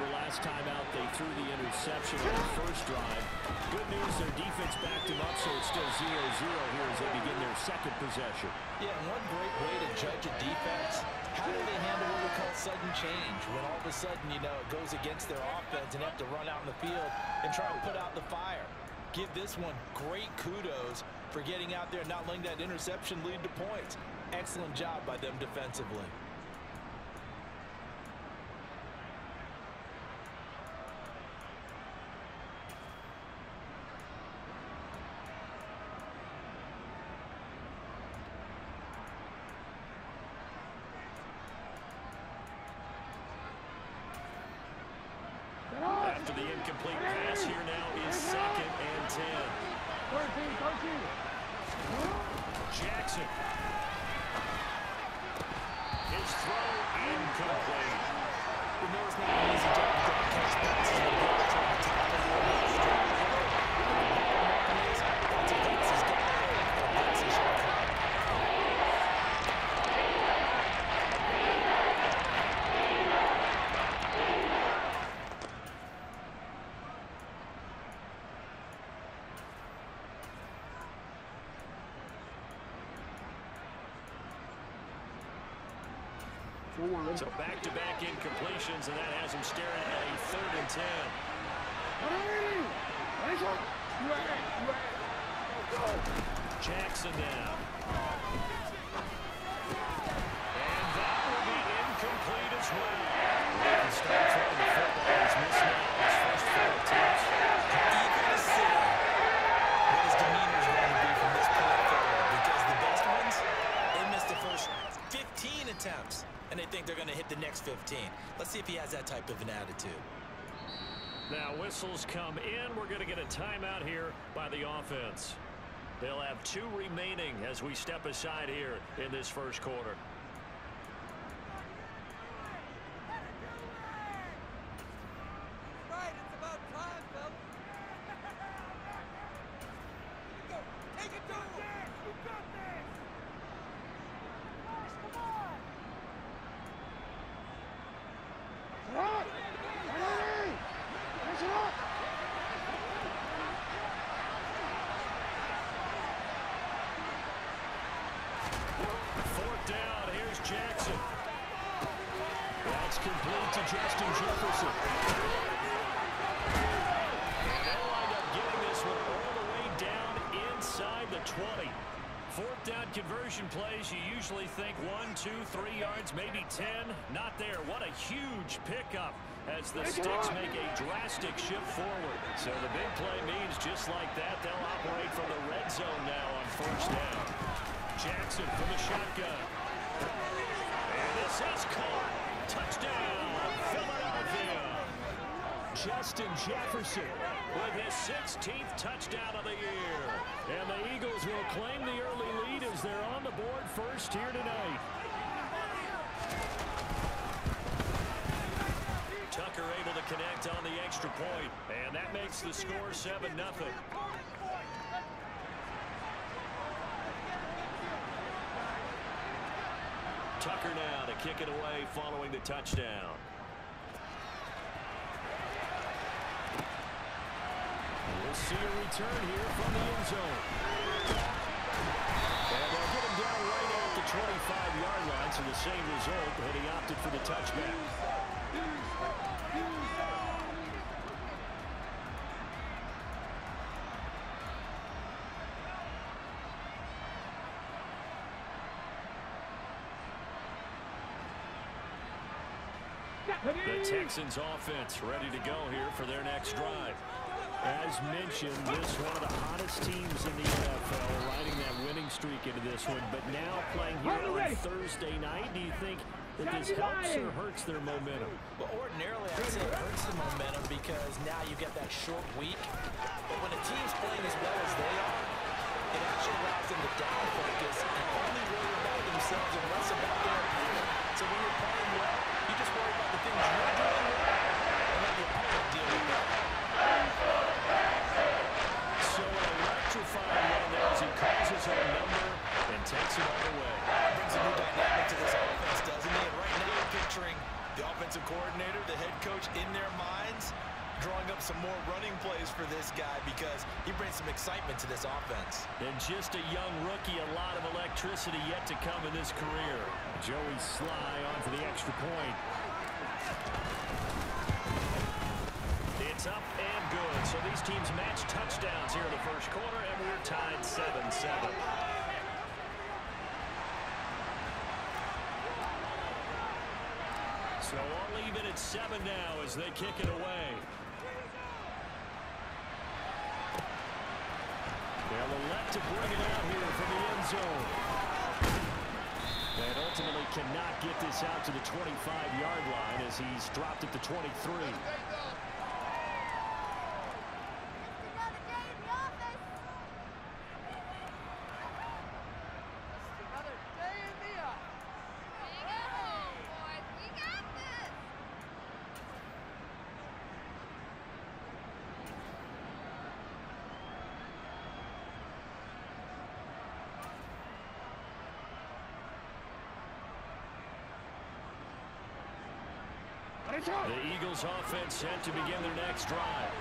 remember last time out they threw the interception on the first drive. Good news, their defense backed them up, so it's still 0-0 here as they begin their second possession. Yeah, one great way to judge a defense, how do they handle what we call sudden change? When all of a sudden, you know, it goes against their offense and have to run out in the field and try to put out the fire. Give this one great kudos for getting out there and not letting that interception lead to points. Excellent job by them defensively. After the incomplete pass, here now is second and 10. Jackson. His throw incomplete. We know it's not an easy job to catch passes when the ball's on the top of the order. That's a pass he's got to make. That pass is short. So back-to-back incompletions, and that has him staring at a third and 10. Jackson now. Think they're going to hit the next 15. Let's see if he has that type of an attitude. Now whistles come in. We're going to get a timeout here by the offense. They'll have two remaining as we step aside here in this first quarter. Right, it's about time, fellas. Go, take it to him. You got this. Come on. Fourth down. Here's Jackson. That's complete to Justin Jefferson. And they'll wind up getting this one all the way down inside the 20. Fourth down conversion plays, you usually think one, two, three yards, maybe 10. Not there. What a huge pickup as the sticks make a drastic shift forward. So the big play means just like that, they'll operate from the red zone now on first down. Jackson from the shotgun. And this is caught. Touchdown, Philadelphia. Justin Jefferson with his 16th touchdown of the year. And the Eagles will claim the early lead as they're on board first here tonight. Tucker able to connect on the extra point, and that makes the score 7-0. Tucker now to kick it away following the touchdown. We'll see a return here from the end zone. 25-yard line, so the same result, but he opted for the touchback. The Texans offense ready to go here for their next drive. As mentioned, this one of the hottest teams in the NFL, riding that winning streak into this one, but now playing here on Thursday night. Do you think that this helps or hurts their momentum? Well, ordinarily, I'd say it hurts the momentum because now you've got that short week. But when a team's playing as well as they are, it actually allows them to down focus and only worry about themselves and less about their opponent. So when you're playing well, you just worry about the things you're doing well and let the opponent deal with that. So an electrifying run there as own number and takes it all the way. Brings a new dynamic to this offense, doesn't he? And right now, you're picturing the offensive coordinator, the head coach, coach in their minds drawing up some more running plays for this guy because he brings some excitement to this offense. And just a young rookie, a lot of electricity yet to come in this career. Joey Slye on for the extra point. Teams match touchdowns here in the first quarter, and we're tied 7-7. So all even at seven now as they kick it away. They'll elect to bring it out here from the end zone. And ultimately cannot get this out to the 25-yard line as he's dropped at the 23. The Eagles offense set to begin their next drive.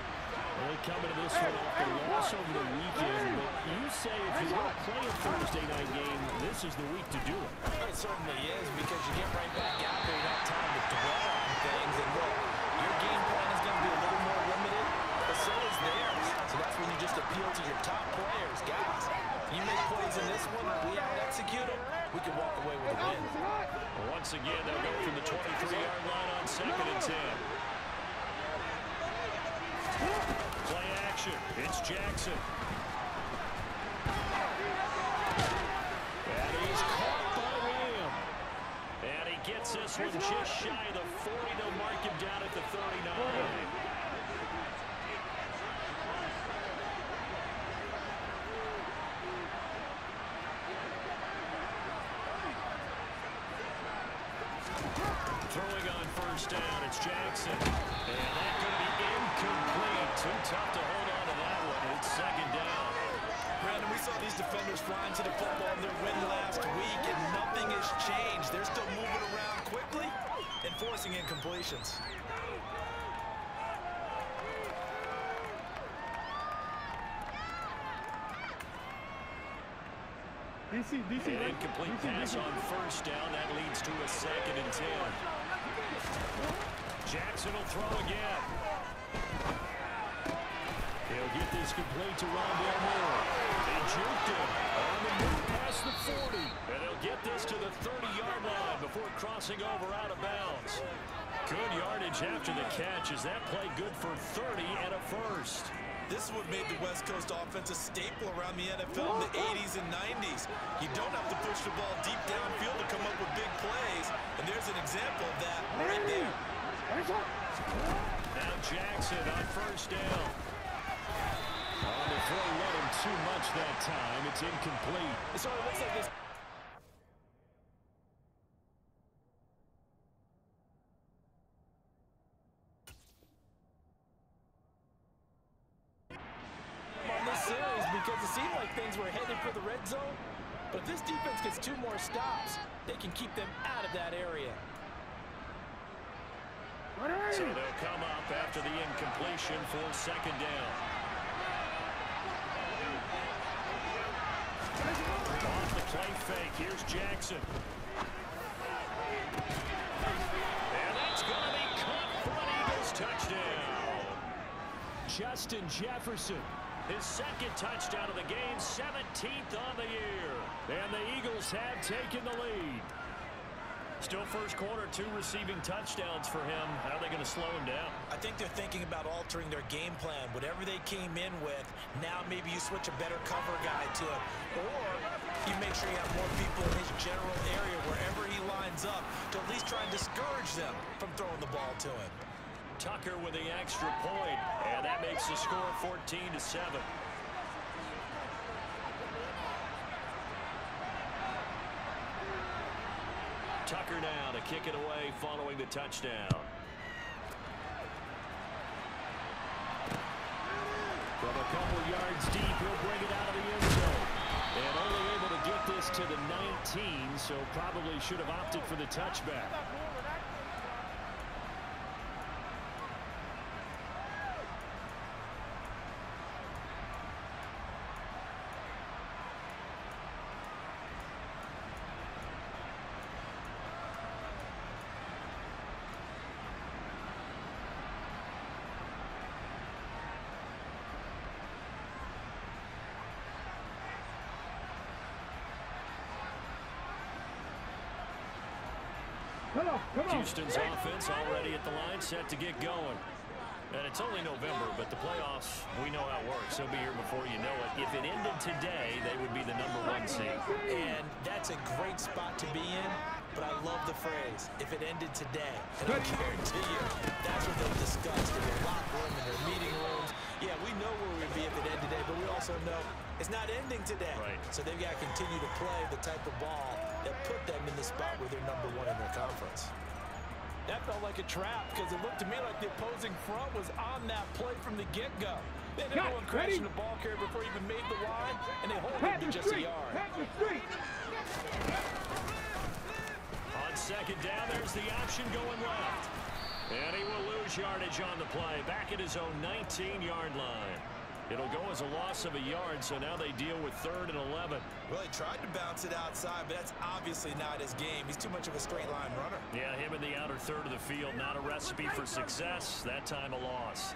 They come into this one off the loss over the weekend, but you say if you want to play a Thursday night game, this is the week to do it. It certainly is because you get right back out there, you have time to dwell on things, and look, your game plan is going to be a little more limited, but so is theirs. So that's when you just appeal to your top players, guys. You make plays in this one, we out execute them, we can walk away with a win. Once again, they'll go from the 23-yard line on second and 10. Play action. It's Jackson. And he's caught by Lamb. And he gets this one just shy of the 40. They'll mark him down at the 39. Throwing on first down, it's Jackson. And that could be incomplete. Too tough to hold on to that one. It's second down. Brandon, we saw these defenders flying to the football in their win last week, and nothing has changed. They're still moving around quickly and forcing incompletions. DC, DC, An incomplete DC, pass DC. on first down. That leads to a second and 10. Jackson will throw again. He'll get this complete to Rondale Moore. They juked him on the move past the 40. And they'll get this to the 30-yard line before crossing over out of bounds. Good yardage after the catch. Is that play good for 30 and a first? This is what made the West Coast offense a staple around the NFL in the 80s and 90s. You don't have to push the ball deep downfield to come up with big plays, and there's an example of that right there. Now Jackson on first down. On the throw, let him too much that time. It's incomplete. It sort of looks like this. on this series because it seemed like things were headed for the red zone. But if this defense gets two more stops, they can keep them out of that area. So they'll come up after the incompletion for second down. Off the play fake, here's And that's going to be caught for an Eagles touchdown. Justin Jefferson, his second touchdown of the game, 17th on the year. And the Eagles have taken the lead. Still first quarter, two receiving touchdowns for him. How are they going to slow him down? I think they're thinking about altering their game plan. Whatever they came in with, now maybe you switch a better cover guy to it. Or make sure you have more people in his general area wherever he lines up to at least try and discourage them from throwing the ball to him. Tucker with the extra point, and that makes the score 14 to 7. Tucker now to kick it away following the touchdown. From a couple yards deep, he'll bring it out of the end zone. And only able to get this to the 19, so probably should have opted for the touchback. Houston's offense already at the line, set to get going. And it's only November, but the playoffs, we know how it works. They'll be here before you know it. If it ended today, they would be the number one seed. And that's a great spot to be in, but I love the phrase, if it ended today. And I guarantee you, that's what they'll discuss in their locker room, in their meeting rooms. Yeah, we know where we'd be if it ended today, but we also know it's not ending today. Right. So they've got to continue to play the type of ball that put them in the spot where they're number one in their conference. That felt like a trap because it looked to me like the opposing front was on that play from the get-go. They had everyone crashing the ball carrier before he even made the line, and they hold him to just a yard. On second down, there's the option going left. And he will lose yardage on the play, back at his own 19-yard line. It'll go as a loss of a yard, so now they deal with third and 11. Well, he tried to bounce it outside, but that's obviously not his game. He's too much of a straight line runner. Yeah, him in the outer third of the field, not a recipe for success. That time a loss.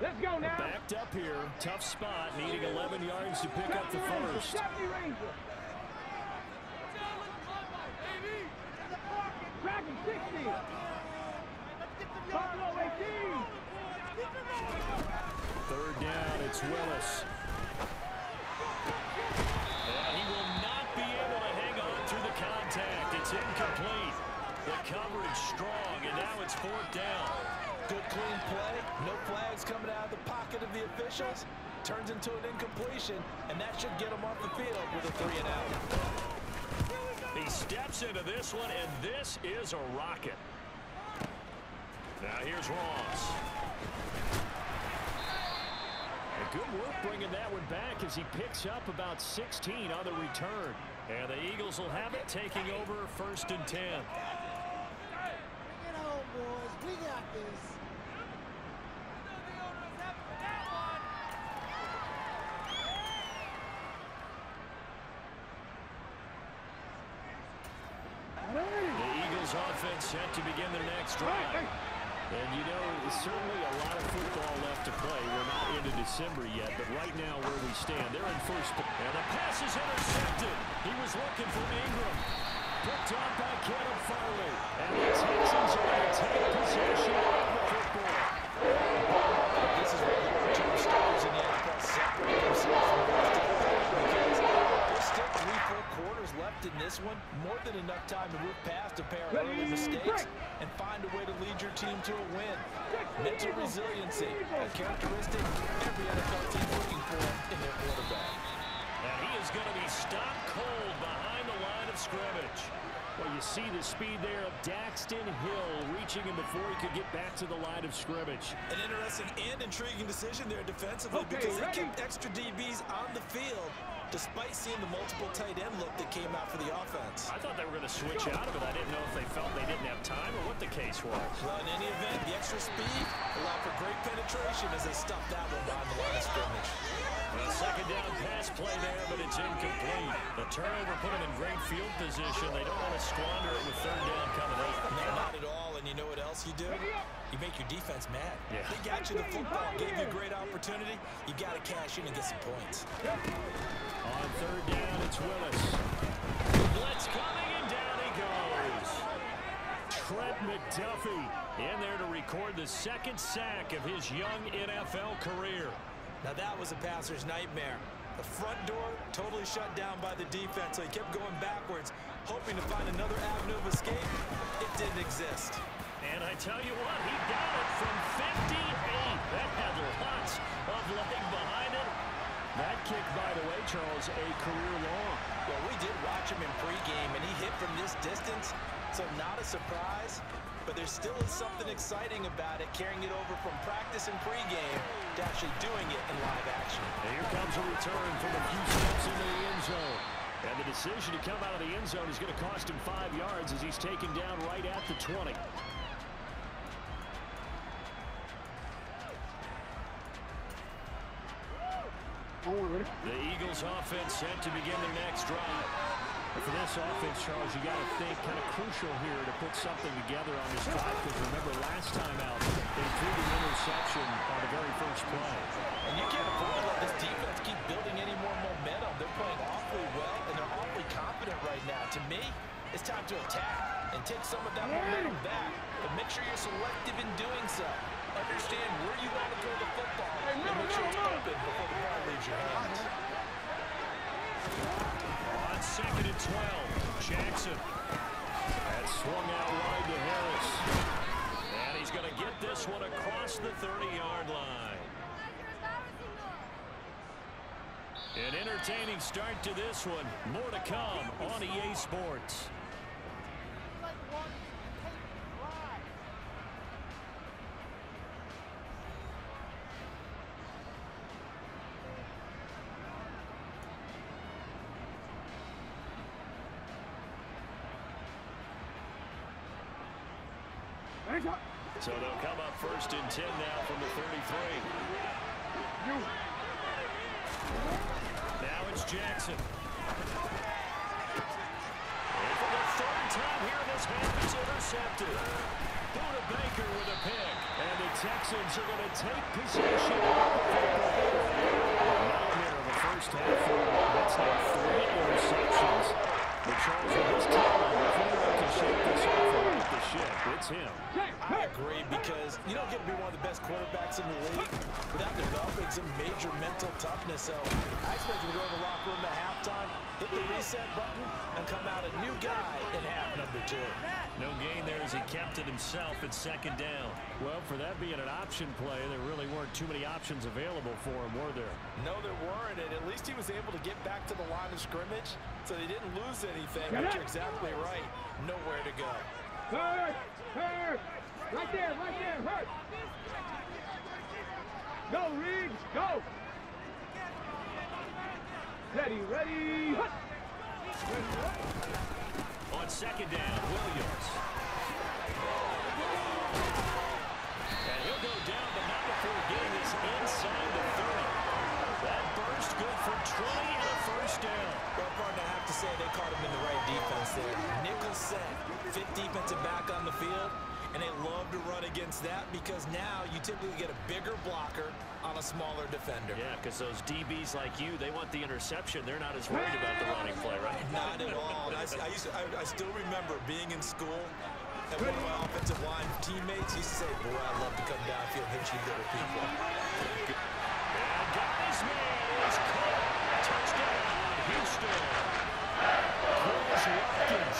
Let's go now. Backed up here, tough spot, needing 11 yards to pick up the first. Third down, it's Willis. And he will not be able to hang on through the contact. It's incomplete. The coverage strong, and now it's fourth down. Good clean play. No flags coming out of the pocket of the officials. Turns into an incompletion, and that should get him off the field with a three and out. He steps into this one, and this is a rocket. Now here's Ross. And good work bringing that one back as he picks up about 16 on the return. And the Eagles will have it taking over first and 10. Bring it home, boys. We got this. The Eagles offense set to begin their next drive. And you know, there's certainly a lot of football left to play. We're not into December yet, but right now where we stand, they're in first. And the pass is intercepted. He was looking for Ingram. Picked off by Caleb Farley. And the Texans are going to take possession of the football. This is where the two stars in the NFL separate themselves from the rest of the field because there's still three full quarters left in this one. More than enough time to move past a pair of early mistakes and find a way to lead your team to a win. Mental resiliency, a characteristic every NFL team looking for in their quarterback. And he is going to be stopped cold behind the line of scrimmage. Well, you see the speed there of Daxton Hill reaching him before he could get back to the line of scrimmage. An interesting and intriguing decision there defensively Okay, because they ready? kept extra DBs on the field despite seeing the multiple tight end look that came out for the offense. I thought they were going to switch out of it. I didn't know if they felt they didn't have time or what the case was. Well, in any event, the extra speed allowed for great penetration as they stuffed that one behind the line of scrimmage. Well, second down pass play there, but it's incomplete. The turnover put them in great field position. They don't want to squander it with third down coming up. No, not at all. And you know what else you do? You make your defense mad. Yeah. They got you the football, gave you a great opportunity. You got to cash in and get some points. On third down, it's Willis. Blitz coming, and down he goes. Trent McDuffie in there to record the second sack of his young NFL career. Now that was a passer's nightmare. The front door totally shut down by the defense, so he kept going backwards, hoping to find another avenue of escape. It didn't exist. And I tell you what, he got it from 58. That had lots of leg behind it. That kick, by the way, Charles, a career long. Well, we did watch him in pregame, and he hit from this distance, so not a surprise. But there still is something exciting about it, carrying it over from practice and pregame to actually doing it in live action. And here comes a return from a few steps into the end zone. And the decision to come out of the end zone is going to cost him five yards as he's taken down right at the 20. The Eagles offense set to begin their next drive. For this offense, Charles, you got to think kind of crucial here to put something together on this drive because remember last time out, they threw the interception on the very first play. And you can't afford to let this defense keep building any more momentum. They're playing awfully well, and they're awfully confident right now. To me, it's time to attack and take some of that momentum back, but make sure you're selective in doing so. Understand where you want to throw the football and make sure it's open before the ball leaves your hands. On second and 12, Jackson. That swung out wide to Harris. And he's going to get this one across the 30-yard line. An entertaining start to this one. More to come on EA Sports. So they'll come up first and 10 now from the 33. Now it's Jackson. And for the third time here this half, he's intercepted. Budda Baker with a pick. And the Texans are going to take possession of the here in the first half, that's now three interceptions. But Charles, this talent, if anyone can shake this off the ship, it's him. I agree because you don't get to be one of the best quarterbacks in the league without developing some major mental toughness. So I expect him to go in the locker room at halftime, hit the reset button, and come out a new guy in half number two. No gain there as he kept it himself at second down. Well, for that being an option play, there really weren't too many options available for him, were there? No, there weren't, and at least he was able to get back to the line of scrimmage, so they didn't lose anything, but you're exactly right. Nowhere to go. Hurt! Hurt! Right there, right there, hurt! Go, Reed, go! Ready, ready, hut! On second down, Williams. And he'll go down, but not before getting inside the 30. That burst good for 20 and a first down. Well, partner, I have to say they caught him in the right defense there. Nickel set, fifth defensive back on the field, and they love to run against that because now you typically get a bigger blocker on a smaller defender. Yeah, because those DBs like you, they want the interception. They're not as worried about the running play, right? Not at all. I, I, used to, I, I still remember being in school and one of my offensive line teammates used to say, boy, I love to come downfield and hit you little people. And got his man. He's caught. Touchdown, Houston. Chris Watkins,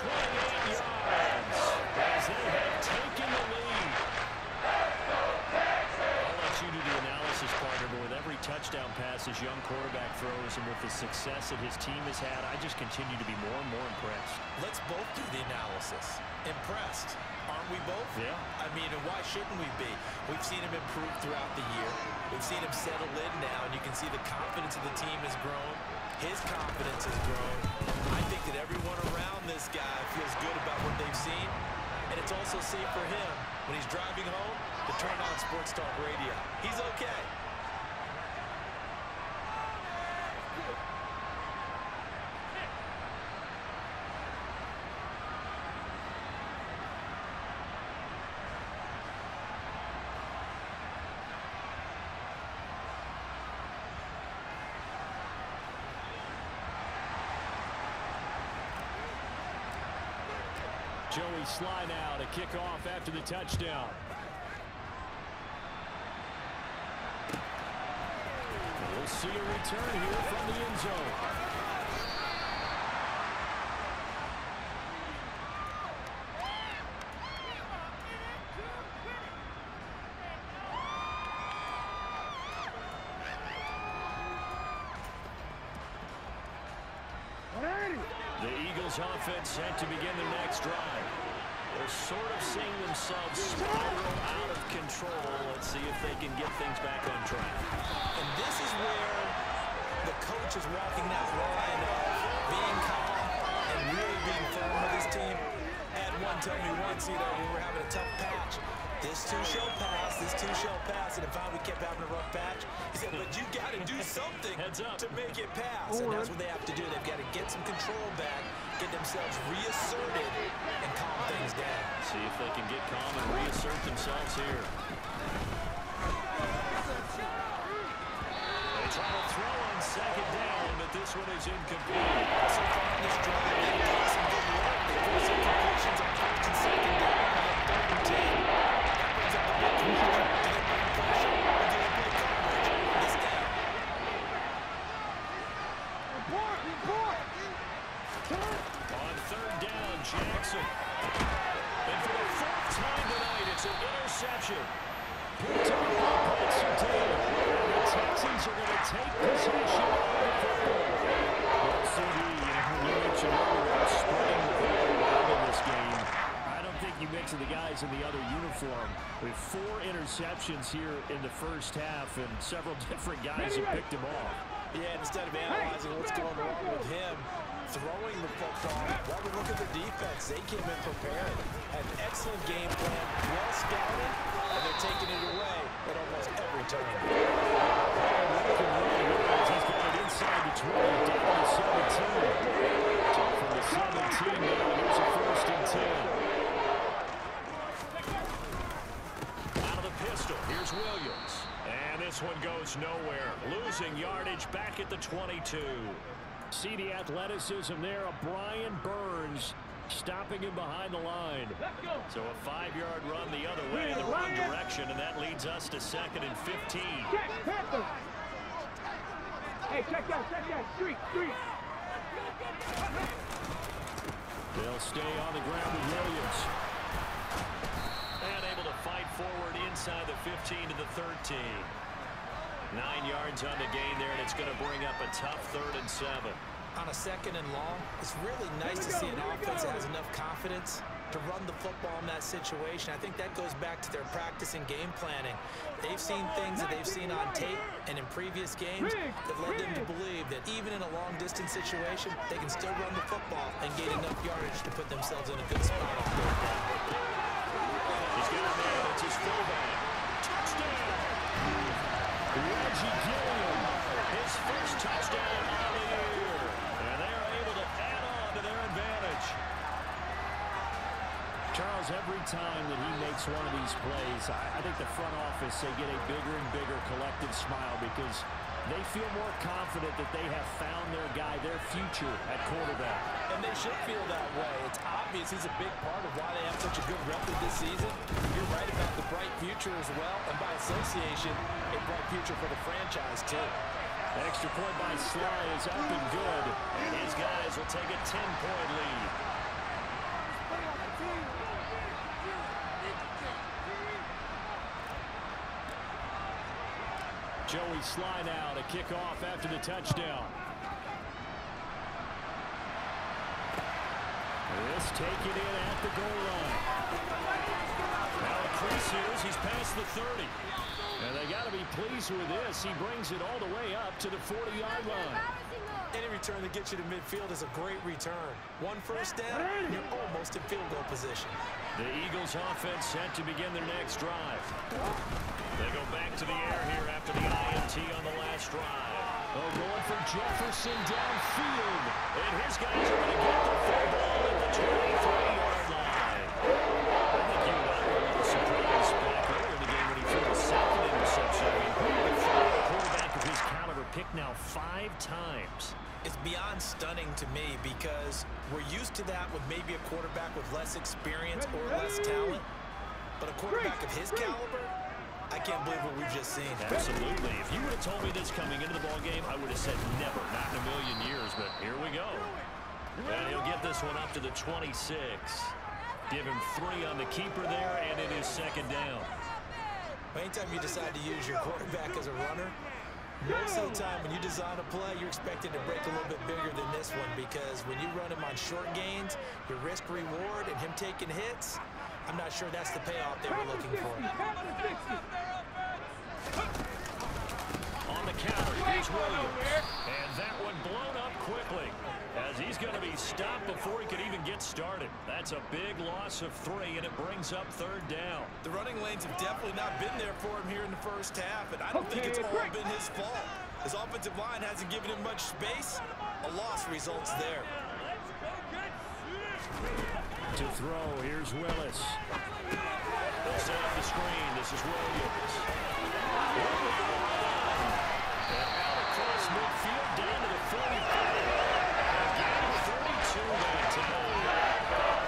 28 yards as they have taken the lead. I'll let you do the analysis, partner, but with every touchdown pass this young quarterback throws and with the success that his team has had, I just continue to be more and more impressed. Let's both do the analysis. Impressed. Aren't we both? Yeah. I mean, and why shouldn't we be? We've seen him improve throughout the year. We've seen him settle in now, and you can see the confidence of the team has grown. His confidence has grown. I think that everyone around this guy feels good about what they've seen. And it's also safe for him when he's driving home to turn on Sports Talk Radio. He's okay. Slye now to kick off after the touchdown. We'll see a return here from the end zone. The Eagles offense set to begin the next drive. Sort of seeing themselves spiral out of control. Let's see if they can get things back on track. And this is where the coach is walking that line of being calm and really being firm with his team. At someone tell me once, you know, we were having a tough patch. This too shall pass, this too shall pass. And if I we kept having a rough patch, he said, but you got to do something to make it pass. And that's what they have to do. They've got to get some control back, get themselves reasserted, and calm things down. See if they can get calm and reassert themselves here. They try to throw on second down, but this one is incomplete. So far this drive, they've done some good work. They forced some completions on first and second down. Third and ten. That brings up the big question. Do they bring pressure or do they play coverage on this down? Report, report. On third down, Jackson. And for the fourth time tonight, it's an interception. Picked up by Pat Surtain. The Texans are going to take possession of the football. Well, CD, you know, you mentioned earlier about spreading the ball around in this game. I don't think you mix the guys in the other uniform. With four interceptions here in the first half, and several different guys have picked him off. Yeah, instead of analyzing what's going wrong with him, throwing the football, while we look at the defense, they came in prepared. Had an excellent game plan, well scouted, and they're taking it away at almost every turn. He's got it inside the 20, down to 17. So from the 17 now, here's a first and 10. Out of the pistol, here's Williams. And this one goes nowhere. Losing yardage back at the 22. See the athleticism there of Brian Burns stopping him behind the line. So a five-yard run the other way in the wrong direction, and that leads us to second and 15. Check, Hey, check that, check that. Street, street. They'll stay on the ground with Williams. And able to fight forward inside the 15 to the 13. Nine yards on the gain there, and it's going to bring up a tough third and seven. On a second and long, it's really nice to see an offense that has enough confidence to run the football in that situation. I think that goes back to their practice and game planning. They've seen things that they've seen on tape and in previous games that led them to believe that even in a long-distance situation, they can still run the football and gain enough yardage to put themselves in a good spot on third down. He's got a man. It's his fullback. Reggie Gilliam. His first touchdown of the year. And they're able to add on to their advantage. Charles, every time that he makes one of these plays, I, I think the front office, they get a bigger and bigger collective smile because they feel more confident that they have found their guy, their future at quarterback. And they should feel that way. It's obvious he's a big part of why they have such a good record this season. You're right about the bright future as well, and by association, a bright future for the franchise, too. Extra point by Slye is up and good. And his guys will take a 10-point lead. Joey Slye now to kick off after the touchdown. This taken in at the goal line. Now the crease he's past the 30. And they got to be pleased with this. He brings it all the way up to the 40-yard line. Any return that gets you to midfield is a great return. One first down, you're almost in field goal position. The Eagles offense set to begin their next drive. They go back to the air here after the INT on the last drive. Oh, going for Jefferson downfield. And his guys are going to get the football at the 23-yard line. I think you and I were a little surprised back earlier in the game when he threw a second interception. I mean, who would have thought a quarterback of his caliber picked now five times? It's beyond stunning to me because we're used to that with maybe a quarterback with less experience or less talent. But a quarterback of his caliber, I can't believe what we've just seen. Absolutely. If you would have told me this coming into the ball game, I would have said never, not in a million years. But here we go. And he'll get this one up to the 26. Give him three on the keeper there, and it is second down. Anytime you decide to use your quarterback as a runner, most of the time when you design a play, you're expected to break a little bit bigger than this one because when you run him on short gains, your risk reward and him taking hits, I'm not sure that's the payoff they were looking for. On the counter, here's Williams. And that one blown up quickly as He's going to be stopped before he could even get started. That's a big loss of three, and it brings up third down. The running lanes have definitely not been there for him here in the first half, and I don't think it's all been his fault. His offensive line hasn't given him much space. A loss results there. To throw, here's Willis. They'll set up the screen. This is Williams. And out across midfield, down to the 45. Again, 32 that time.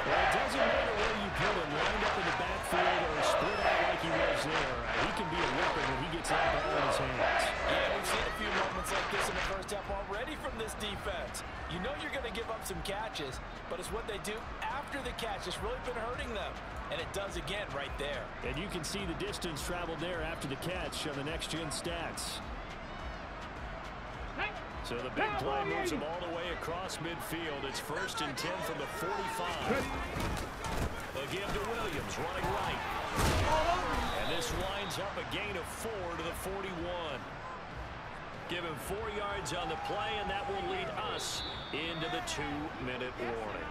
Well, it doesn't matter where you put him, lined up in the backfield or split out like he was there. He can be a weapon when he gets that ball in his hands. Yeah, we've seen a few moments like this in the first half already from this defense. You know you're going to give up some catches, but it's what they do after the catch that's really been hurting them. And it does again right there. And you can see the distance traveled there after the catch on the next-gen stats. So the big play moves him all the way across midfield. It's first and 10 from the 45. Again to Williams, running right. And this winds up a gain of four to the 41. Give him four yards on the play, and that will lead us into the two-minute warning.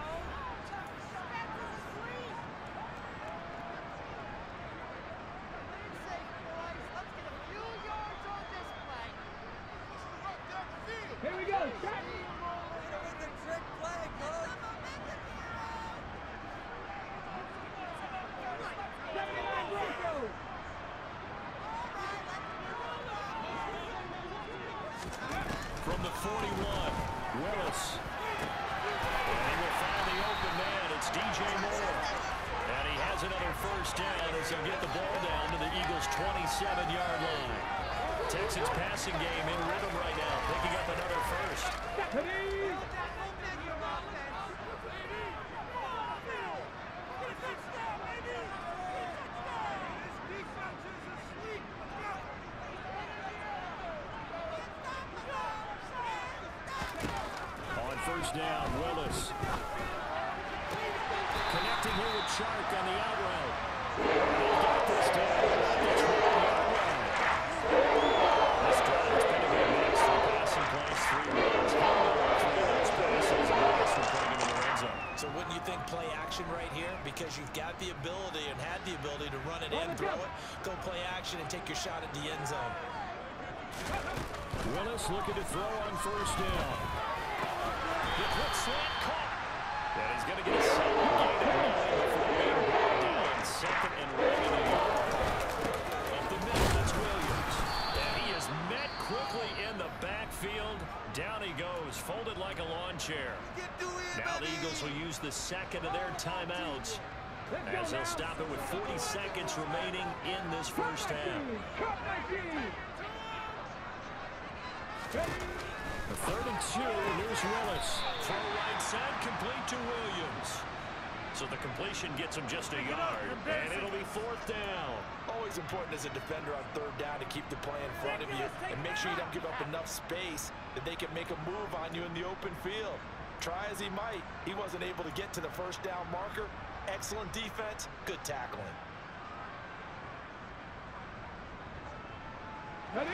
Here we go. Set. Seventy-nine Broncos. From the 41, Willis. And he will find the open man. It's DJ Moore. And he has another first down as he'll get the ball down to the Eagles' 27-yard line. Texans passing game in rhythm right now, picking up another first. Stephanie. On first down, Willis. Connecting here with Chark on the out route. They got this down at the 12-yard line. This drive's been a good mix. Three passing plays, three runs. Three of those passes, and the rest of putting them in the red zone. So wouldn't you think play action right here? Because you've got the ability and had the ability to run it in, throw it, go play action, and take your shot at the end zone. Willis looking to throw on first down. The quick slant caught. And he's going to get a solid gain of nine before being brought down. Second and regular. Up the middle, it's Williams. And he is met quickly in the backfield. Down he goes, folded like a lawn chair. Now the Eagles will use the second of their timeouts as they'll stop it with 40 seconds remaining in this first half. The third and two, here's Willis. Throw right side, complete to Williams. So the completion gets him just a yard, and it'll be fourth down. Always important as a defender on third down to keep the play in front of you and make sure you don't give up enough space that they can make a move on you in the open field. Try as he might, he wasn't able to get to the first down marker. Excellent defense, good tackling. Ready.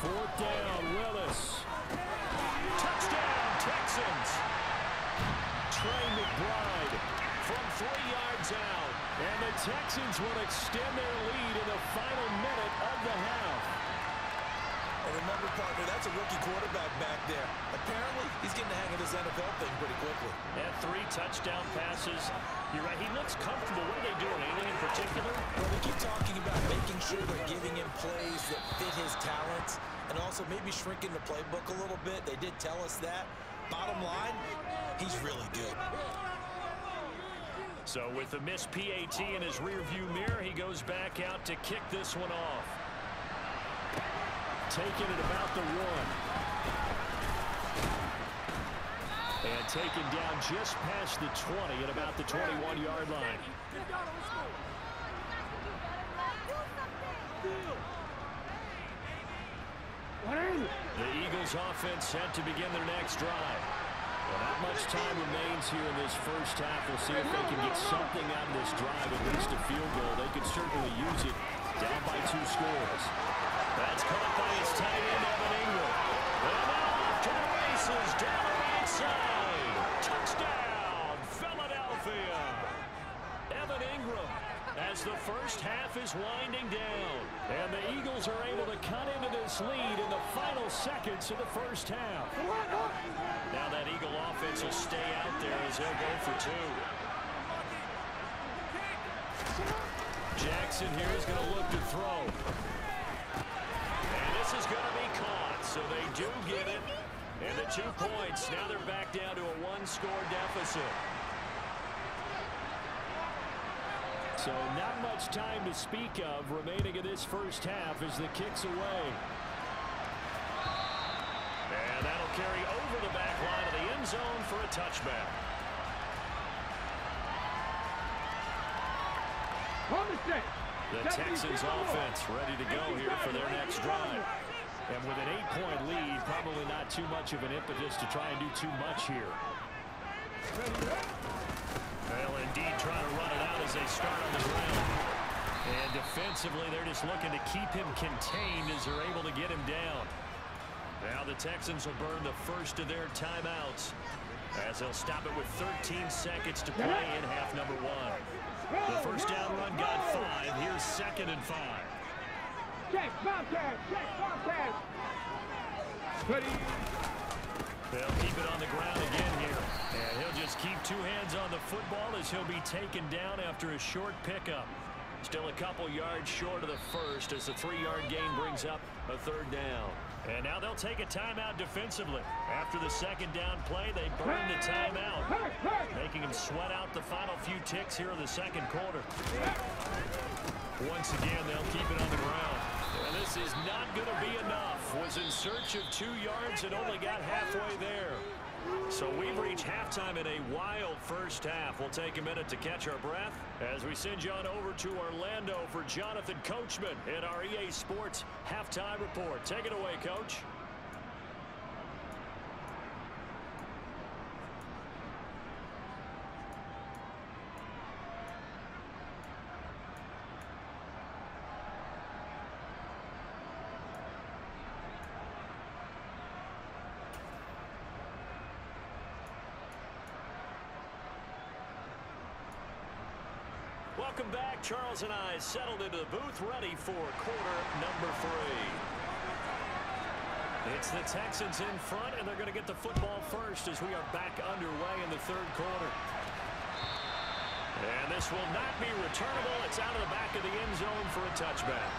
Fourth down, Willis. Touchdown, Texans. Trey McBride from three yards out. And the Texans will extend their lead in the final minute of the half. And remember, partner, that's a rookie quarterback back there. Apparently, he's getting the hang of this NFL thing pretty quickly. And three touchdown passes. You're right, he looks comfortable. What are they doing? Anything in particular? Well, we keep talking about making sure they're giving him plays that fit his talents and also maybe shrinking the playbook a little bit. They did tell us that. Bottom line, he's really good. So with the missed PAT in his rearview mirror, he goes back out to kick this one off. Taking it about the one. And taken down just past the 20 at about the 21-yard line. The Eagles offense set to begin their next drive. Well, not much time remains here in this first half. We'll see if they can get something out of this drive, at least a field goal. They could certainly use it down by two scores. That's caught tight end, Evan Engram. And now off to the races down the right side. Touchdown, Philadelphia. Evan Engram as the first half is winding down. And the Eagles are able to cut into this lead in the final seconds of the first half. Now that Eagle offense will stay out there as they'll go for two. Jackson here is going to look to throw. And this is going to be caught, so they do get it. And the two points, now they're back down to a one-score deficit. So not much time to speak of remaining in this first half as the kick's away. And that'll carry over the back line of the end zone for a touchback. The Texans offense ready to go here for their next drive. And with an eight-point lead, probably not too much of an impetus to try and do too much here. Well, indeed, trying to run it out as they start on the ground. And defensively, they're just looking to keep him contained as they're able to get him down. Now the Texans will burn the first of their timeouts as they'll stop it with 13 seconds to play in half number one. The first down run got five. Here's second and five. Check, Bobcat, check. Ready. They'll keep it on the ground again here. And he'll just keep two hands on the football as he'll be taken down after a short pickup. Still a couple yards short of the first as the three-yard gain brings up a third down. And now they'll take a timeout defensively. After the second down play, they burn the timeout, making them sweat out the final few ticks here in the second quarter. Once again, they'll keep it on the ground. This is not going to be enough. Was in search of two yards and only got halfway there. So we've reached halftime in a wild first half. We'll take a minute to catch our breath as we send you on over to Orlando for Jonathan Coachman in our EA Sports Halftime Report. Take it away, Coach. Charles and I settled into the booth ready for quarter number three. It's the Texans in front, and they're going to get the football first as we are back underway in the third quarter. And this will not be returnable. It's out of the back of the end zone for a touchback.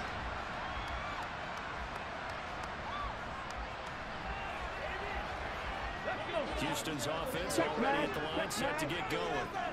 Houston's offense already at the line set to get going.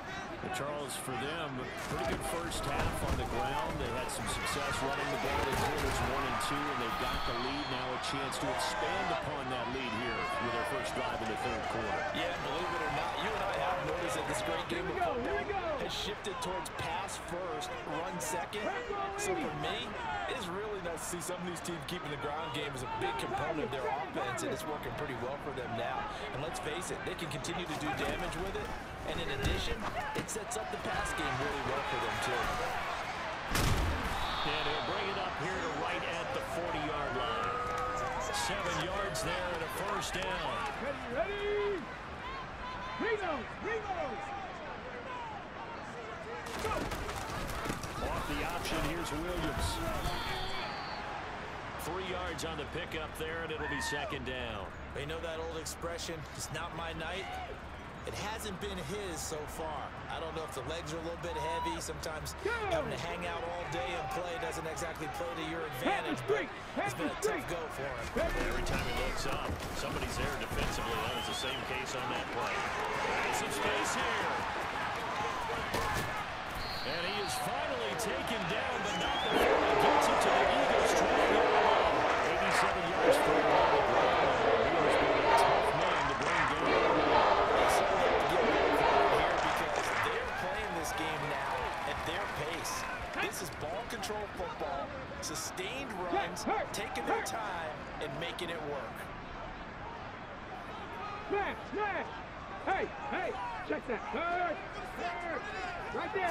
But Charles, for them, pretty good first half on the ground. They had some success running the ball in quarters one and two, and they've got the lead now a chance to expand upon that lead here with their first drive in the third quarter. Yeah, believe it or not, you and I have noticed that this great game of football has shifted towards pass first, run second. So for me, it's really nice to see some of these teams keeping the ground game as a big component of their offense, and it's working pretty well for them now. And let's face it, they can continue to do damage with it. And in addition, it sets up the pass game really well for them, too. And he'll bring it up here to right at the 40-yard line. Seven yards there and a first down. Ready, ready. Ringos, Ringos. Go. Off the option, here's Williams. Three yards on the pickup there, and it'll be second down. You know that old expression, it's not my night? It hasn't been his so far. I don't know if the legs are a little bit heavy. Sometimes having to hang out all day and play doesn't exactly play to your advantage, but it's been a tough go for him. Every time he looks up, somebody's there defensively. That was the same case on that play. There's some space here. And he is finally taken down, but not before he gets it to the Eagles' 20-yard line. 87 yards for a long ground. He has been a tough man to bring down. This is ball control football, sustained runs, taking their time, and making it work. Smash, smash. Hey, hey, check that. Third, third. Right there.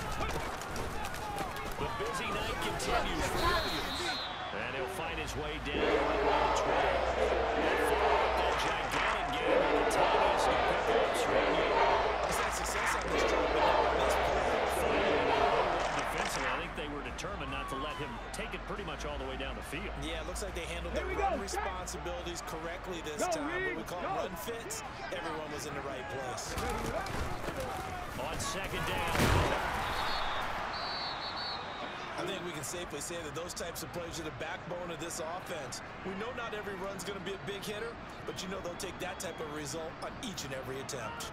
The busy night continues for Williams. And he'll find his way down right the 20. And follow up that gigantic game with the tiniest of pickups. He's had success on this job, but not on this play. Defensively, I think they were determined not to let him take it pretty much all the way down the field. Yeah, it looks like they handled Here their run go. responsibilities correctly this Go, time. When we Reed, call go. run fits, everyone was in the right place. On second down, I think we can safely say that those types of plays are the backbone of this offense. We know not every run's going to be a big hitter, but you know they'll take that type of result on each and every attempt.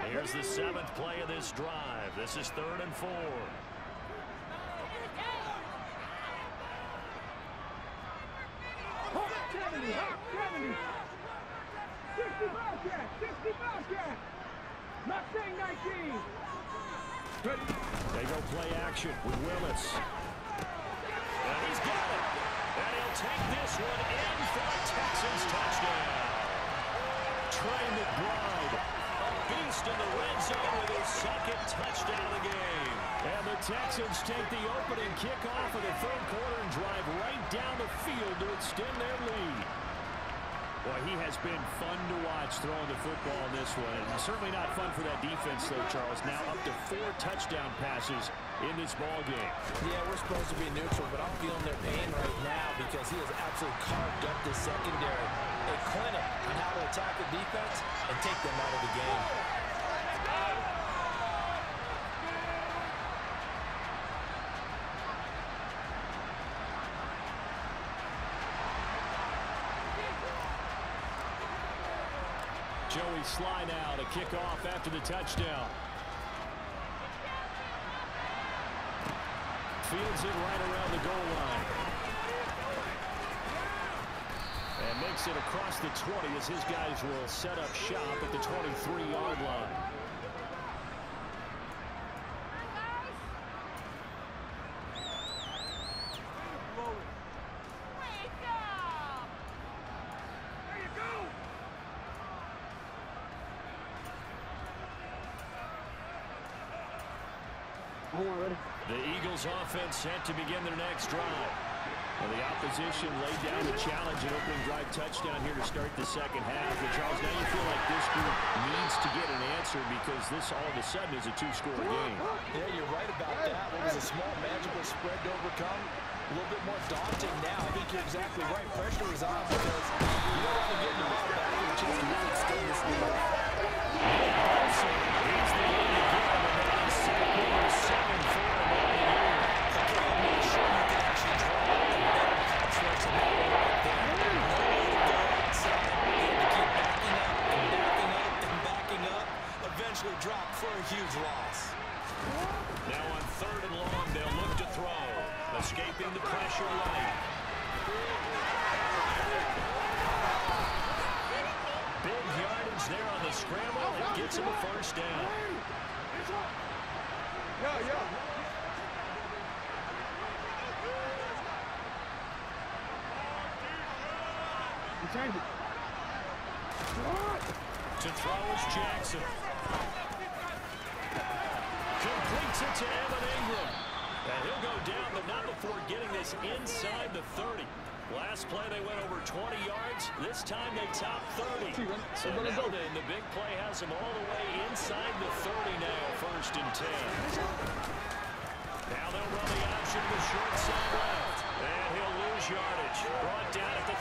Here's the seventh play of this drive. This is third and four. Hawk 70, Hawk 70. 60 Bobcat, 60 Bobcat. Mustang 19. Ready? They go play action with Willis. And he's got it. And he'll take this one in for a Texans touchdown. Trey McBride, beast in the red zone with his second touchdown of the game. And the Texans take the opening kickoff of the third quarter and drive right down the field to extend their lead. Boy, he has been fun to watch throwing the football in this one. And certainly not fun for that defense, though, Charles. Now up to four touchdown passes in this ball game. Yeah, we're supposed to be neutral, but I'm feeling their pain right now because he has absolutely carved up the secondary. A clinic on how to attack the defense and take them out of the game. Joey Slye now to kick off after the touchdown. Fields it right around the goal line. And makes it across the 20 as his guys will set up shop at the 23-yard line. There you go. Hold on, ready? The Eagles offense set to begin their next drive. Well, the opposition laid down the challenge and opening drive touchdown here to start the second half. But Charles, now you feel like this group needs to get an answer because this all of a sudden is a two-score game. Yeah, you're right about that. What was a small magical spread to overcome? A little bit more daunting now. I think you're exactly right. Pressure is on because you don't want to get the ball back and a chance to really extend this lead. Escaping the pressure late. Big yardage there on the scramble. It gets him a first down. Yeah, yeah. To throw is Jackson. Completes it to Evan Engram. And he'll go down, but not before getting this inside the 30. Last play, they went over 20 yards. This time, they top 30. So now then, the big play has them all the way inside the 30 now, first and 10. Now they'll run the option with short side left. And he'll lose yardage. Brought down at the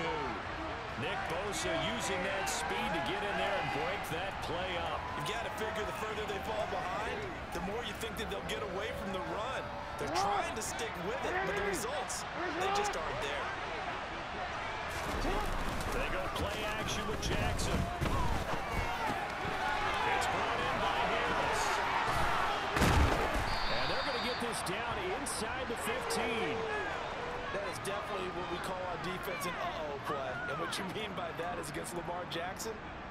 32. Nick Bosa using that speed to get in there and break that play up. You've got to figure the further they fall behind, the more you think that they'll get away from the run. They're trying to stick with it, but the results, they just aren't there. They go play action with Jackson. It's brought in by Harris. And they're going to get this down inside the 15. That is definitely what we call on defense an uh-oh play. And what you mean by that is against Lamar Jackson,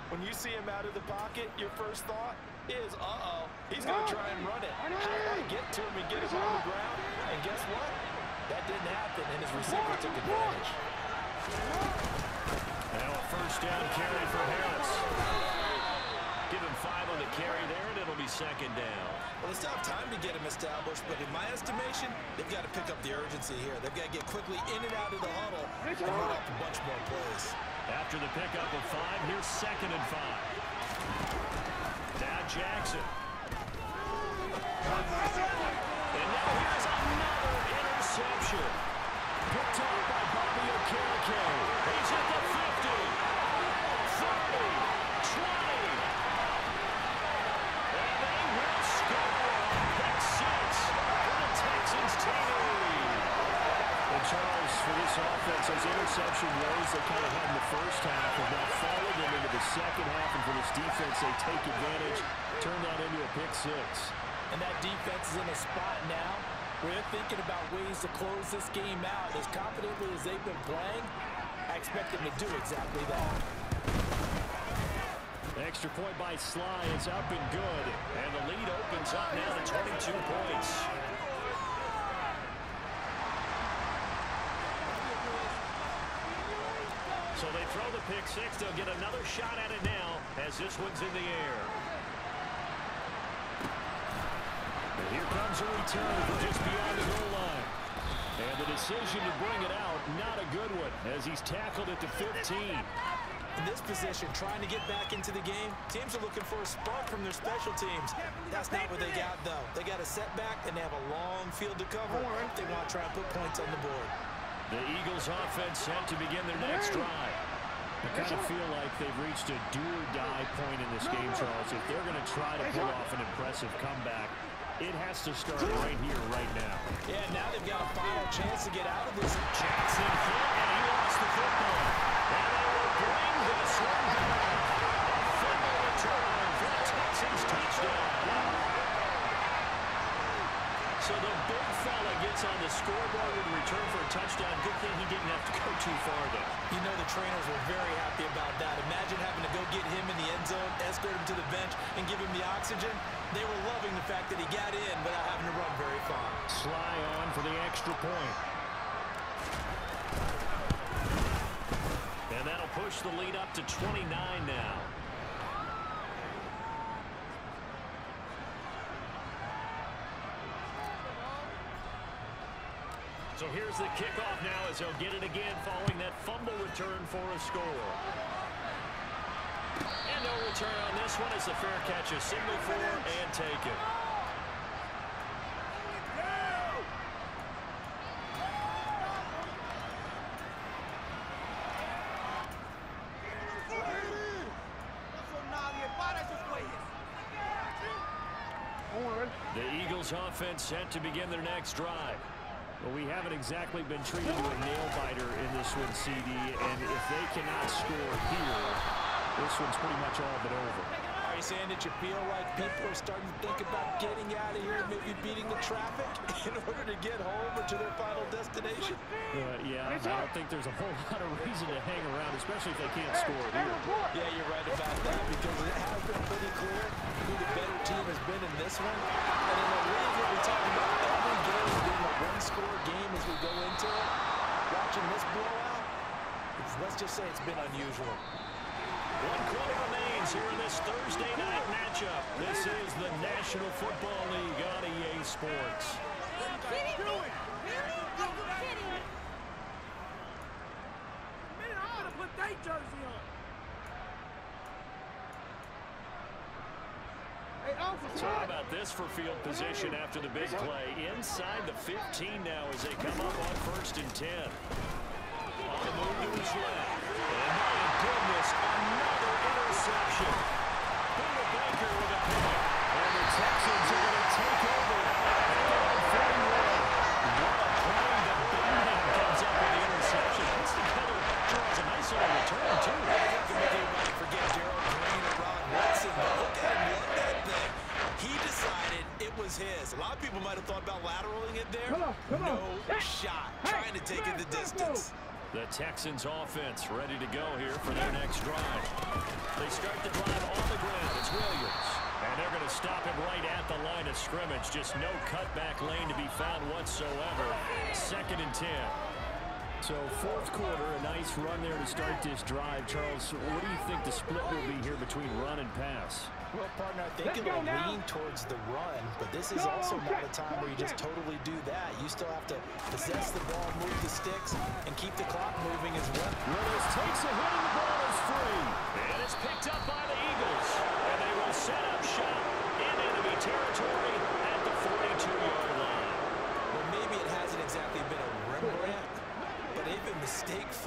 when you see him out of the pocket, your first thought is, uh-oh, he's going to try and run it. How do I get to him and get him on the ground? And guess what? That didn't happen, and his receiver took advantage. Now a first down carry for Harris. Give him five on the carry there, and it'll be second down. Well, they still have time to get him established, but in my estimation, they've got to pick up the urgency here. They've got to get quickly in and out of the huddle and run up a bunch more plays. After the pickup of five, here's second and five. Now Jackson. And now here's another interception. Offense, those interception woes they kind of had in the first half have now followed them into the second half. And for this defense, they take advantage, turn that into a pick six. And that defense is in a spot now where they're thinking about ways to close this game out. As confidently as they've been playing, I expect them to do exactly that. Extra point by Slye is up and good. And the lead opens up now to 22 points. So they throw the pick six. They'll get another shot at it now as this one's in the air. And here comes a return from just beyond the goal line. And the decision to bring it out, not a good one, as he's tackled at the 15. In this position, trying to get back into the game, teams are looking for a spark from their special teams. That's not what they got, though. They got a setback, and they have a long field to cover if they want to try and put points on the board. The Eagles offense set to begin their next drive. I kind of feel like they've reached a do-or-die point in this game, Charles. If they're going to try to pull off an impressive comeback, it has to start right here, right now. Yeah, now they've got a final chance to get out of this. Jackson hit, and he lost the football. And they will bring this one back. Fumble return for the Texans touchdown. So the big fella gets on the scoreboard in return for a touchdown. Good thing he didn't have to go too far though. You know the trainers were very happy about that. Imagine having to go get him in the end zone, escort him to the bench, and give him the oxygen. They were loving the fact that he got in without having to run very far. Slye on for the extra point. And that'll push the lead up to 29 now. So here's the kickoff now as he'll get it again following that fumble return for a score. And no return on this one as the fair catch is signaled for and taken. The Eagles offense set to begin their next drive. Well, we haven't exactly been treated to a nail-biter in this one, CD, and if they cannot score here, this one's pretty much all but over. Are you saying that you feel like people are starting to think about getting out of here, and maybe beating the traffic in order to get home or to their final destination? Uh, yeah, I don't think there's a whole lot of reason to hang around, especially if they can't score here. Yeah, you're right about that because it has been pretty clear who the better team has been in this one. And in a one-score game as we go into it, watching this blowout, let's just say it's been unusual. One quarter remains here in this Thursday night matchup. This is the National Football League on EA Sports. kidding me? Really? Are you kidding me? Man, I'm gonna put that jersey on. Hey, So how about this for field position after the big play? Inside the 15 now as they come up on first and 10. On the move to his left. And my goodness, another interception. Texans offense ready to go here for their next drive. They start the drive on the ground. It's Williams. And they're going to stop him right at the line of scrimmage. Just no cutback lane to be found whatsoever. Second and 10. So fourth quarter, a nice run there to start this drive. Charles, what do you think the split will be here between run and pass? Well, partner, I think Let's it'll lean towards the run, but this is Go, also not a time where you just totally do that. You still have to possess the ball, move the sticks, and keep the clock moving as well. Willis takes a hit and the ball is free. And it's picked up by the Eagles. And they will set up shop in enemy territory at the 42-yard line. Well, maybe it hasn't exactly been a Rembrandt, but they've been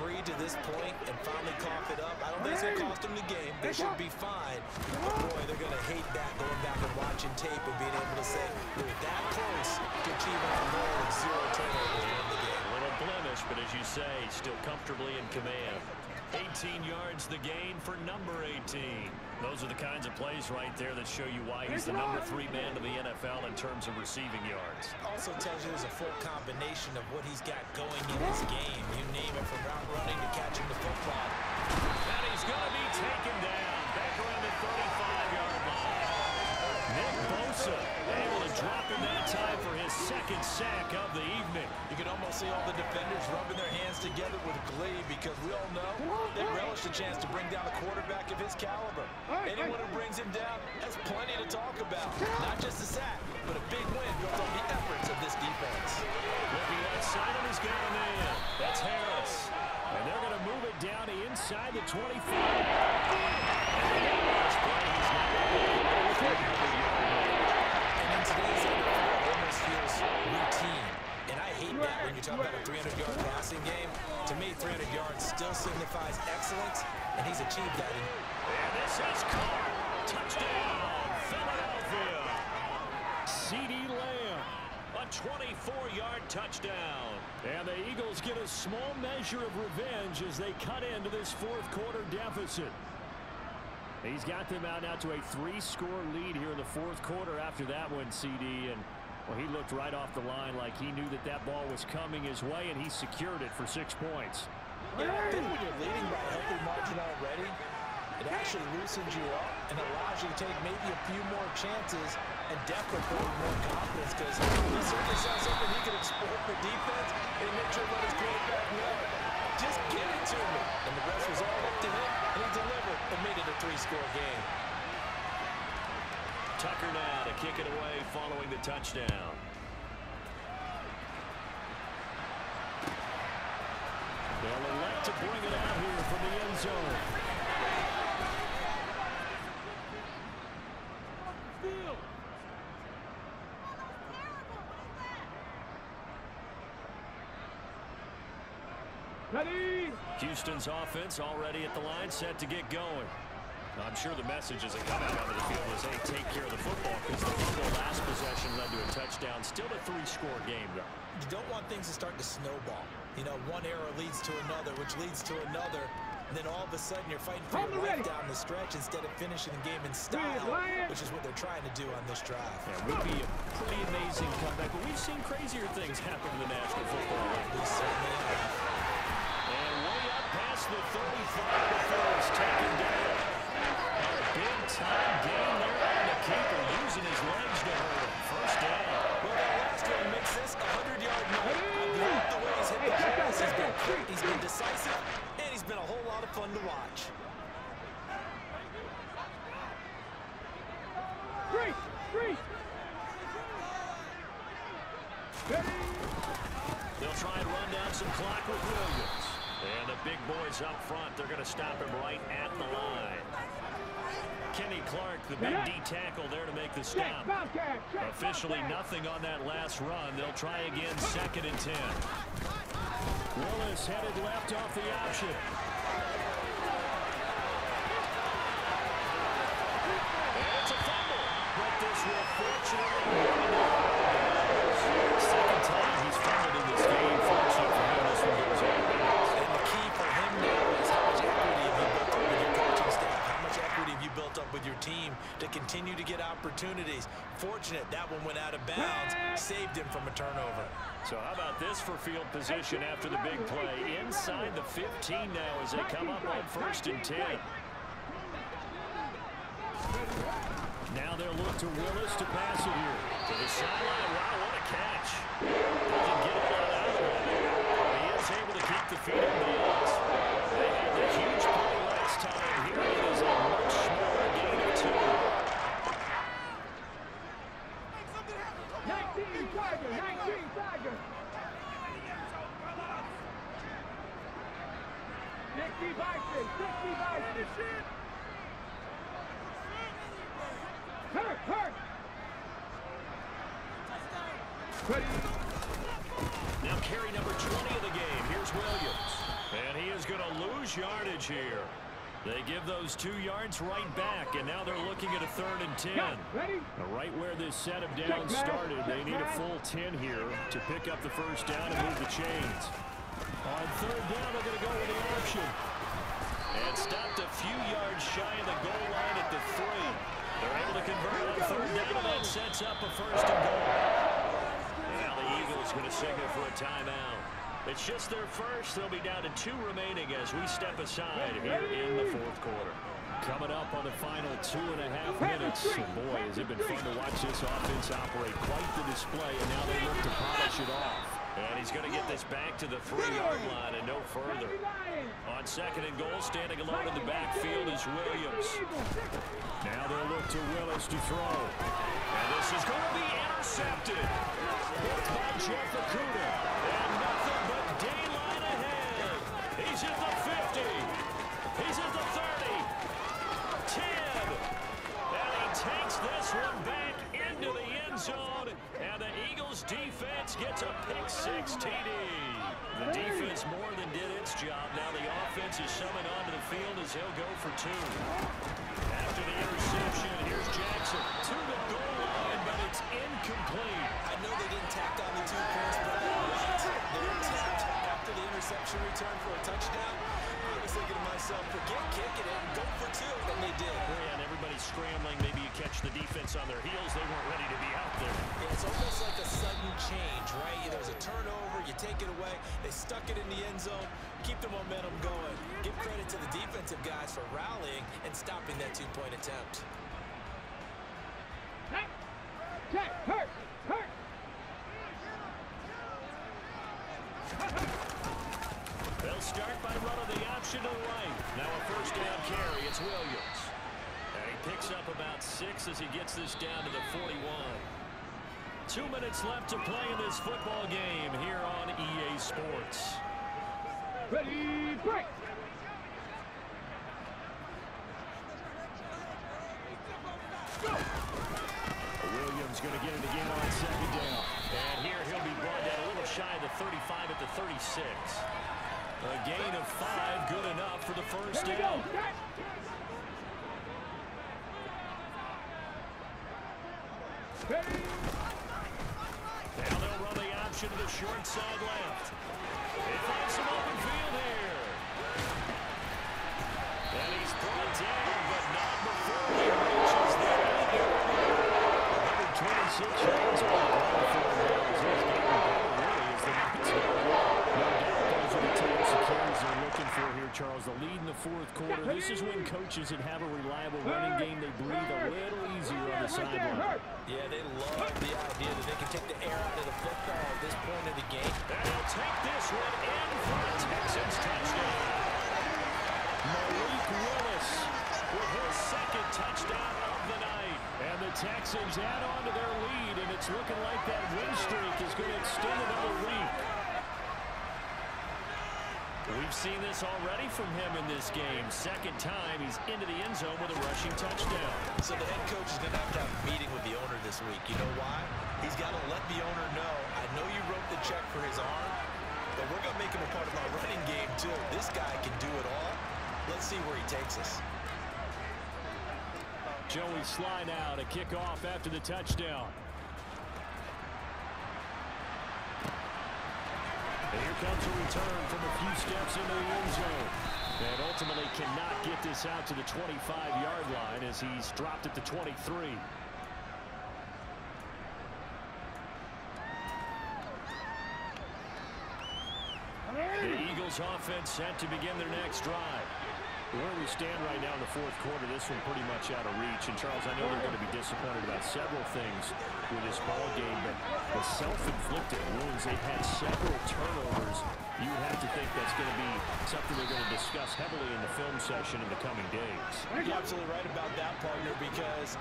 mistake-free to this point and finally cough it up. I don't think it's going to cost them the game. They should be fine. But boy, they're going to hate that going back and watching tape and being able to say they were that close to achieving a goal of zero turnovers to win the game. A little blemish, but as you say, still comfortably in command. 18 yards the gain for number 18. Those are the kinds of plays right there that show you why he's the number three man in the NFL in terms of receiving yards. Also tells you there's a full combination of what he's got going in his game. You name it from route running to catching the football. And he's going to be taken down back around the 35-yard line. Nick Bosa able to drop him that time for his second sack of the evening. You can almost see all the defenders rubbing their hands together with glee because we all know they relish the chance to bring down a quarterback of his caliber. Anyone who brings him down has plenty to talk about. Not just a sack, but a big win built on the efforts of this defense. Looking outside him, he's got a man. That's Harris. And they're going to move it down to inside the 25. And in today's NFL, it almost feels routine. And I talk about a 300-yard passing game. To me, 300 yards still signifies excellence, and he's achieved that. And this is caught. Touchdown, Philadelphia. CeeDee Lamb, a 24-yard touchdown. And the Eagles get a small measure of revenge as they cut into this fourth quarter deficit. He's got them out now to a three-score lead here in the fourth quarter after that one, CD. And, well, he looked right off the line like he knew that that ball was coming his way, and he secured it for six points. Yeah, I think when you're leading by a healthy margin already, it actually loosens you up and allows you to take maybe a few more chances and definitely build more confidence because he certainly saw something he could exploit for defense and make sure to let his quarterback know. Just get it to me. And the rest was all up to him, and he delivered and made it a three-score game. Tucker now to kick it away following the touchdown. They'll elect to bring it out here from the end zone. Ready? Houston's offense already at the line, set to get going. I'm sure the messages that come out onto the field was, hey, take care of the football because the fumble last possession led to a touchdown. Still a three-score game, though. You don't want things to start to snowball. You know, one error leads to another, which leads to another. And then all of a sudden you're fighting for Hold your life down the stretch instead of finishing the game in style, which is what they're trying to do on this drive. Yeah, would be a pretty amazing comeback, but we've seen crazier things happen in the National Football League. We certainly have. And way up past the 35 before it's taken down. Time gain there on the keeper, using his legs to hurt him. First down. Well, that last one makes this a 100-yard night. Loved the way he's hit the pass. He's been quick, he's been decisive, and he's been a whole lot of fun to watch. Freeze! Ready? They'll try and run down some clock with Williams. And the big boys up front, they're going to stop him right at the line. Kenny Clark, the big D tackle there to make the stop. Officially nothing on that last run. They'll try again second and 10. Willis headed left off the option. And it's a fumble. But this will fortunately opportunities? Fortunate that one went out of bounds, saved him from a turnover. So how about this for field position after the big play? Inside the 15 now as they come up on first and 10. Now they'll look to Willis to pass it here. To the sideline. Wow, what a catch. Doesn't get lot out of it. He is able to keep the feet in the huge play last time. Here it is a much smaller gain of two. 60 Bison! 60 Bison! Hurt! Hurt! Ready? Now carry number 20 of the game. Here's Williams. And he is going to yardage here. They give those two yards right back, and now they're looking at a third and 10. Ready? Right where this set of downs started, they need a full 10 here to pick up the first down and move the chains. On third down, they're going to go with the option. And stopped a few yards shy of the goal line at the three. They're able to convert on third down, and that sets up a first and goal. Now the Eagles going to signal for a timeout. It's just their first. They'll be down to two remaining as we step aside here in the fourth quarter. Coming up on the final two and a half minutes. And boy, has it been fun to watch this offense operate. Quite the display, and now they look to polish it off. And he's going to get this back to the three-yard line and no further. On second and goal, standing alone in the backfield is Williams. Now they'll look to Willis to throw. And this is going to be intercepted. By Jeff Okudah. Zone. And the Eagles defense gets a pick six TD. The defense more than did its job. Now the offense is summoned onto the field as he'll go for two. After the interception, here's Jackson to the goal line, but it's incomplete. I know they didn't tack on the two points, but they're right. They're tapped after the interception return for a touchdown. I was thinking to myself, forget kicking it and go for two, and they did. And everybody's scrambling. Maybe you catch the defense on their heels. They weren't ready to be out there. Yeah, it's almost like a sudden change, right? There's a turnover, you take it away, they stuck it in the end zone, keep the momentum going. Give credit to the defensive guys for rallying and stopping that two-point attempt. Check! Hurt! Hurt! They'll start by running the option to the right. Now a first down carry. It's Williams. And he picks up about six as he gets this down to the 41. Two minutes left to play in this football game here on EA Sports. Ready, break! Williams going to get it again on second down. And here he'll be brought down a little shy of the 35 at the 36. A gain of five, good enough for the first Here we go! down. Now they'll run the option to the short side left. They find some open field here. And he's brought down, but not before he reaches the end. 126 yards on the ground for Mills. He's getting better, really, as the night's going on. No doubt those are the types of carries they're looking for here, Charles. The lead in the fourth quarter. This is when coaches that have a reliable running game, they breathe a little easier on the sideline. Yeah, they love the idea that they can take the air out of the football at this point of the game. And he'll take this one in for a Texans touchdown. Malik Willis with his second touchdown of the night. And the Texans add on to their lead, and it's looking like that win streak is going to extend another week. We've seen this already from him in this game. Second time he's into the end zone with a rushing touchdown. So the head coach is going to have to have a meeting with the owner this week. You know why? He's got to let the owner know, I know you wrote the check for his arm, but we're going to make him a part of our running game too. This guy can do it all. Let's see where he takes us. Joey Slye now to kick off after the touchdown. And here comes a return from a few steps into the end zone. And ultimately cannot get this out to the 25-yard line as he's dropped at the 23. The Eagles offense set to begin their next drive. Where we stand right now in the fourth quarter, this one pretty much out of reach. And Charles, I know they're going to be disappointed about several things with this ball game, but the self-inflicted wounds, they've had several turnovers. You have to think that's going to be something they're going to discuss heavily in the film session in the coming days. You're absolutely right about that, partner, because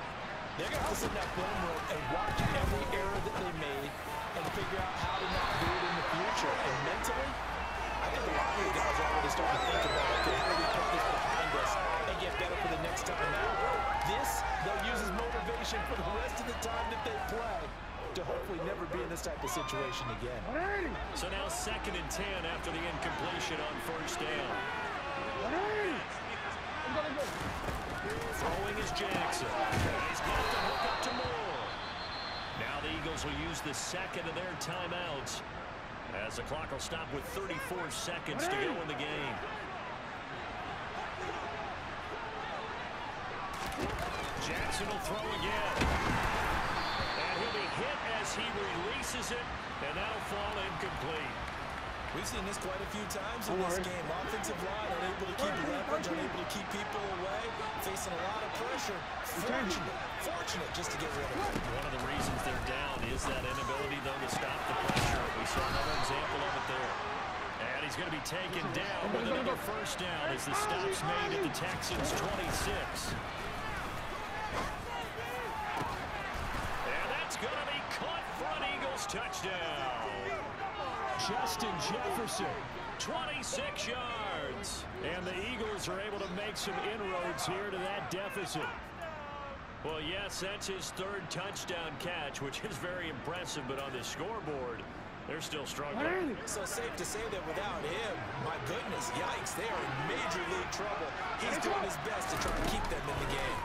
they're going to have to sit in that film room and watch every error that they made and figure out how to not do it in the future. And mentally, I think a lot of the guys are already starting to think about, okay, how do put this get better for the next time out? This, they'll use as motivation for the rest of the time that they play to hopefully never be in this type of situation again. So now second and 10 after the incompletion on first down. Throwing is Jackson. He's got the hook up to Moore. Now the Eagles will use the second of their timeouts as the clock will stop with 34 seconds to go in the game. Jackson will throw again. And he'll be hit as he releases it, and that'll fall incomplete. We've seen this quite a few times in this game. Offensive line unable to keep leverage, unable to keep people away, facing a lot of pressure. Fortunate, fortunate just to get rid of it. One of the reasons they're down is that inability, though, to stop the pressure. We saw another example of it there. And he's going to be taken down with another first down as the stop's made at the Texans' 26. And that's going to be caught for an Eagles touchdown. Justin Jefferson, 26 yards. And the Eagles are able to make some inroads here to that deficit. Well, yes, that's his third touchdown catch, which is very impressive, but on the scoreboard, they're still struggling. So safe to say that without him, my goodness, yikes, they are in major league trouble. He's doing his best to try to keep them in the game.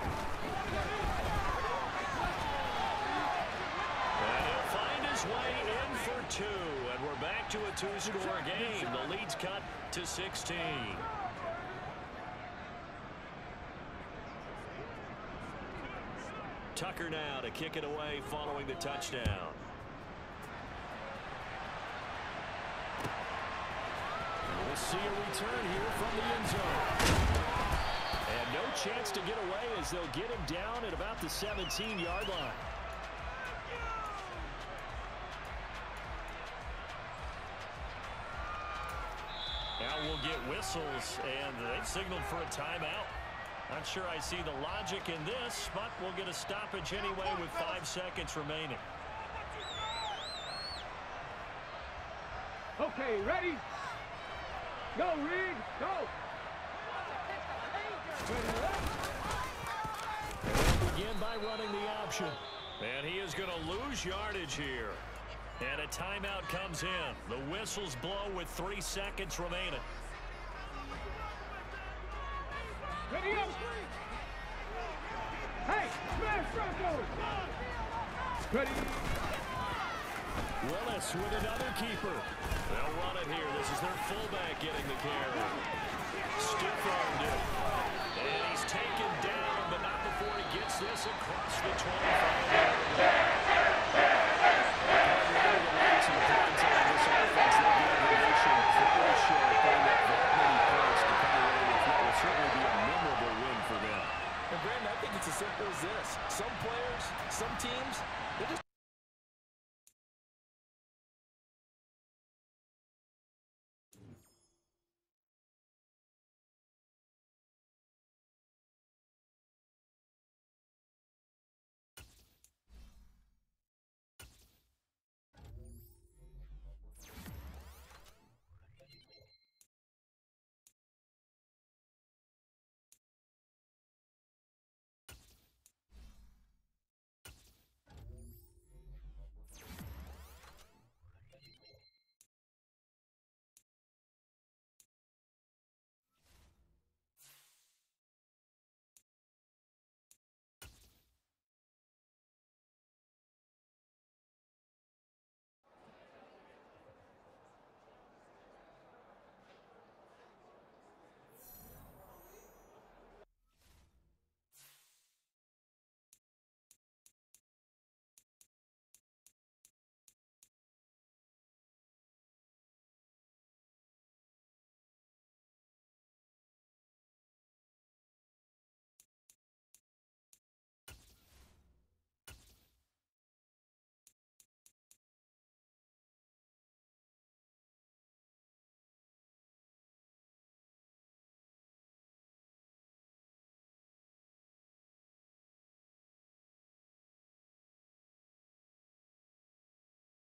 And he'll find his way in for two, and we're back to a two-score game. The lead's cut to 16. Tucker now to kick it away following the touchdown. We'll see a return here from the end zone. And no chance to get away as they'll get him down at about the 17-yard line. Whistles, and they've signaled for a timeout. Not sure I see the logic in this, but we'll get a stoppage anyway with five seconds remaining. Okay, ready? Go, Reed, go! Begin by running the option. And he is going to lose yardage here. And a timeout comes in. The whistles blow with three seconds remaining. Ready up! Hey? Willis with another keeper. They'll run it here. This is their fullback getting the carry. Stiff-armed it. And